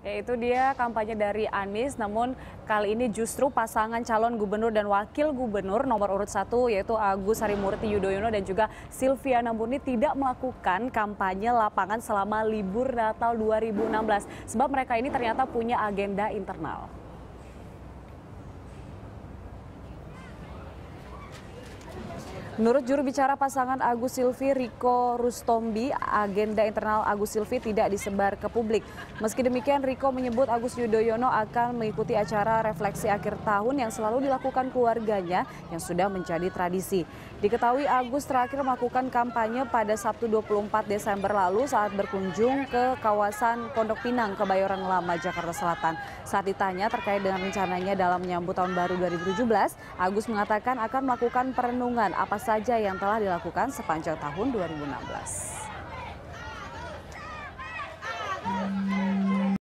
Ya itu dia kampanye dari Anies, namun kali ini justru pasangan calon gubernur dan wakil gubernur nomor urut satu yaitu Agus Harimurti Yudhoyono dan juga Silviana Murni tidak melakukan kampanye lapangan selama libur Natal 2016 sebab mereka ini ternyata punya agenda internal. Menurut juru bicara pasangan Agus Silvi, Riko Rustombi, agenda internal Agus Silvi tidak disebar ke publik. Meski demikian, Riko menyebut Agus Yudhoyono akan mengikuti acara refleksi akhir tahun yang selalu dilakukan keluarganya yang sudah menjadi tradisi. Diketahui Agus terakhir melakukan kampanye pada Sabtu 24 Desember lalu saat berkunjung ke kawasan Pondok Pinang, Kebayoran Lama, Jakarta Selatan. Saat ditanya terkait dengan rencananya dalam menyambut tahun baru 2017, Agus mengatakan akan melakukan perenungan apa saja yang telah dilakukan sepanjang tahun 2016.